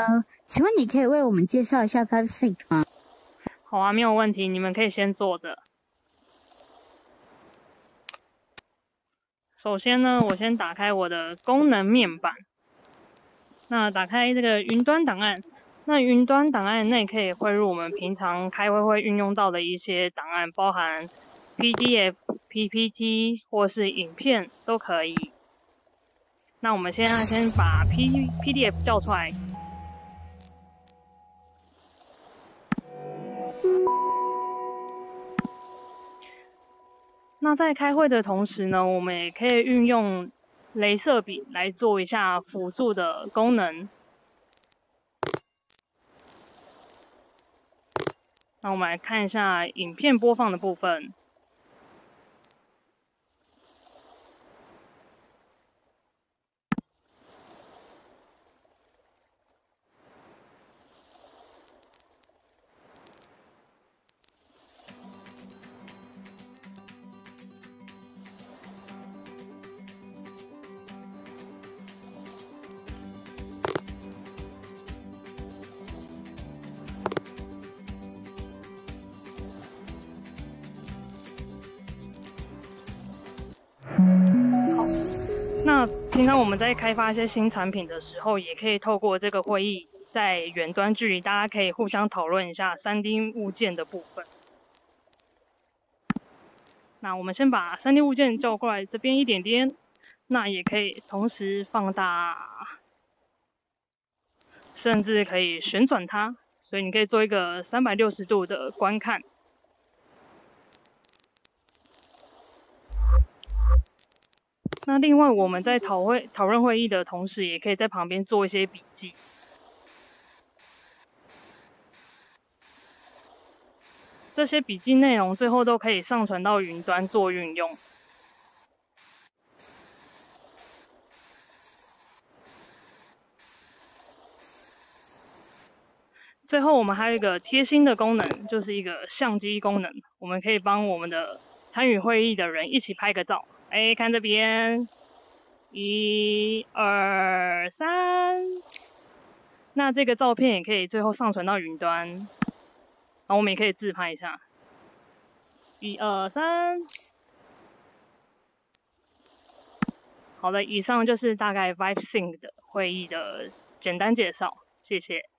呃，请问你可以为我们介绍一下 Five Sync 吗？好啊，没有问题，你们可以先坐着。首先呢，我先打开我的功能面板。那打开这个云端档案，那云端档案内可以汇入我们平常开会会运用到的一些档案，包含 PDF、PPT 或是影片都可以。那我们现在先把 P PDF 叫出来。那在开会的同时呢，我们也可以运用镭射笔来做一下辅助的功能。那我们来看一下影片播放的部分。那平常我们在开发一些新产品的时候，也可以透过这个会议，在远端距离，大家可以互相讨论一下 3D 物件的部分。那我们先把 3D 物件叫过来这边一点点，那也可以同时放大，甚至可以旋转它，所以你可以做一个360度的观看。那另外，我们在讨会讨论会议的同时，也可以在旁边做一些笔记。这些笔记内容最后都可以上传到云端做运用。最后，我们还有一个贴心的功能，就是一个相机功能，我们可以帮我们的参与会议的人一起拍个照。哎，看这边，一、二、三。那这个照片也可以最后上传到云端，然后我们也可以自拍一下。一、二、三。好的，以上就是大概 Vive Sync 的会议的简单介绍，谢谢。